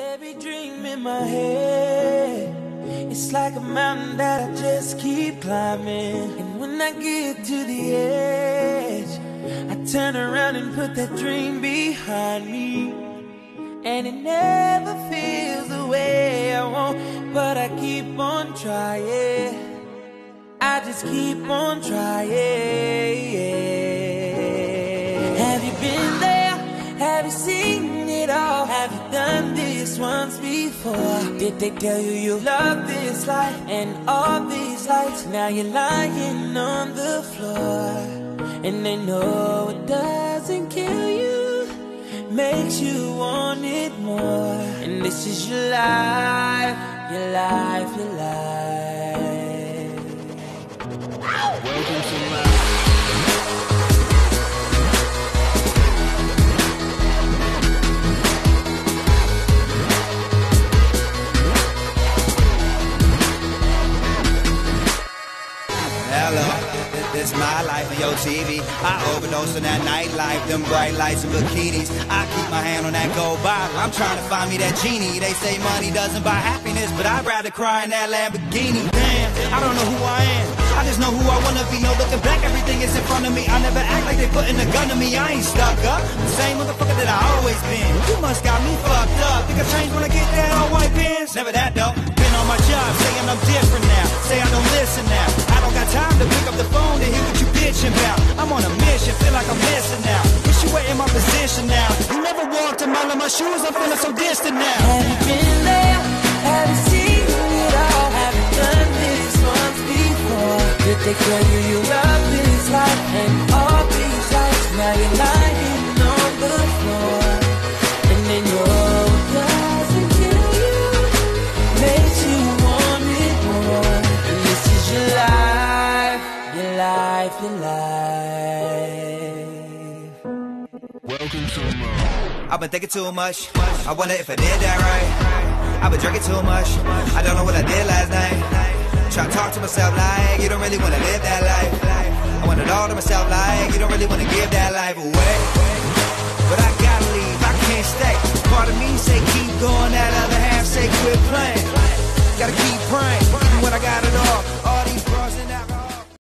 Every dream in my head, it's like a mountain that I just keep climbing. And when I get to the edge, I turn around and put that dream behind me. And it never feels the way I want, but I keep on trying. I just keep on trying. Have you been there? Have you seen it all? Have you done this once before? Did they tell you you love this life and all these lights? Now you're lying on the floor, and they know it doesn't kill you, makes you want it more. And this is your life, your life, your life. My life on your TV. I overdose on that nightlife, them bright lights and bikinis. I keep my hand on that gold bottle. I'm trying to find me that genie. They say money doesn't buy happiness, but I'd rather cry in that Lamborghini. Damn, I don't know who I am. I just know who I wanna be. No looking back, everything is in front of me. I never act like they putting a gun to me. I ain't stuck up. The same motherfucker that I always been. You must got me fucked up. Think I changed when I mission, feel like I'm missing now. Wish you were in my position now. You never walked a mile in my shoes, I'm feeling so distant now. Have you been there? Have you seen it all? Have you done this once before? Did they tell you you love Life. Welcome to my. I've been thinking too much. I wonder if I did that right. I've been drinking too much. I don't know what I did last night. Try to talk to myself like you don't really wanna live that life. I want it all to myself like you don't really wanna give that life away. But I gotta leave. I can't stay. Part of me say keep going. That other half say quit playing. Gotta keep praying. Even when I got it